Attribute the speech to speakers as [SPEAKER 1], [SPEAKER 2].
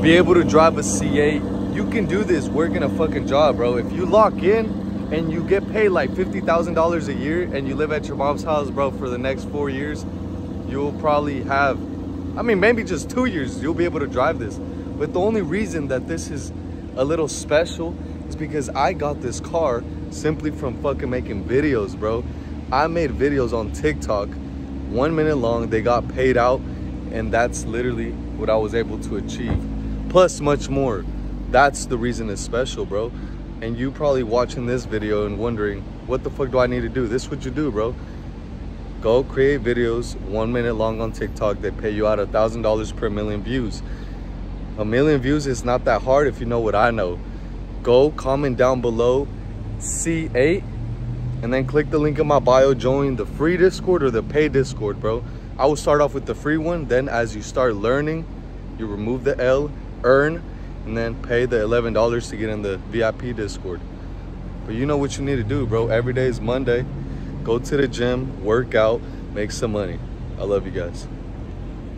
[SPEAKER 1] be able to drive a C8. You can do this working a fucking job, bro. If you lock in and you get paid like $50,000 a year and you live at your mom's house, bro, for the next four years, you'll probably have, I mean, maybe just two years, you'll be able to drive this. But the only reason that this is a little special is because I got this car simply from fucking making videos, bro. I made videos on TikTok, one minute long, they got paid out, and that's literally what I was able to achieve. Plus much more. That's the reason it's special, bro. And you probably watching this video and wondering, what the fuck do I need to do? This what you do, bro. Go create videos, one minute long on TikTok. They pay you out a $1,000 per million views. A million views is not that hard if you know what I know. Go comment down below C8 and then click the link in my bio, join the free Discord or the paid Discord, bro. I will start off with the free one. Then as you start learning, you remove the L, earn, and then pay the $11 to get in the VIP Discord. But you know what you need to do, bro. Every day is Monday. Go to the gym, work out, make some money. I love you guys.